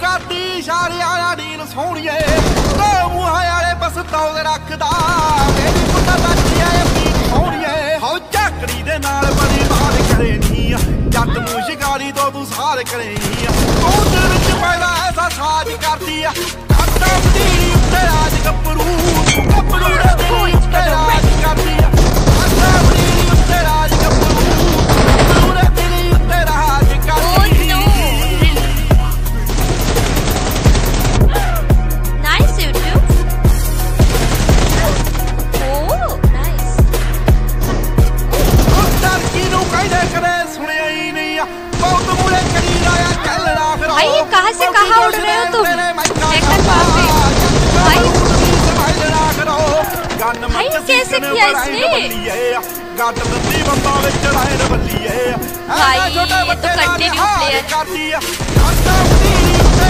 ਕਰਦੀ ਇਸ਼ਾਰਿਆਂ ਵਾਲਾ ਨੀਲ ਸੋਹਣੀਏ। ਤੇ ਮੂੰਹ ਵਾਲੇ ਬਸ ਤੌਲ ਰੱਖਦਾ। ਮੇਰੀ ਮੁੰਡਾ ਬੱਚੀ ਐ ਪੀਰ ਸੋਹਣੀਏ। ਹੋ ਚੱਕੜੀ ਦੇ ਨਾਲ ਬੜੀ ਮਾਰ ਕਰੇ ਨੀ ਜੱਟ ਨੂੰ ਸ਼ਿਕਾਰੀ ਤੋਂ ਤੂੰ ਸਾਰ ਕਰੇ ਨੀ ਤੂੰ ਦਿਲ ਵਿੱਚ ਪੈਦਾ ਐਸਾ ਸਾਜ ਕਰਦੀ ਆ। ਕੱਟਾ ਦੀ ਉੱਤੇ ਰਾਜ ਗੱਭਰੂ। कहाँ से कहाँ उड़ रहे हो तुम? देखकर बाप रे। भाई। भाई, कैसे किया इसने? ਗੱਡ ਦਿੱਤੀ ਬੰਦਾ ਵਿੱਚ ਰਾਇ ਬੱਲੀਏ भाई, ये तो continue player। ਕਰਦੀ ਆ ਖਾਤਾ ਦੀ ਉੱਤੇ